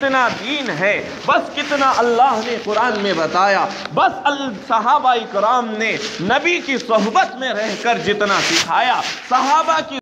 कितना दीन है, बस कितना अल्लाह ने कुरान में बताया, बस सहाबा कराम ने नबी की सोहबत में रहकर जितना सिखाया, सहाबा की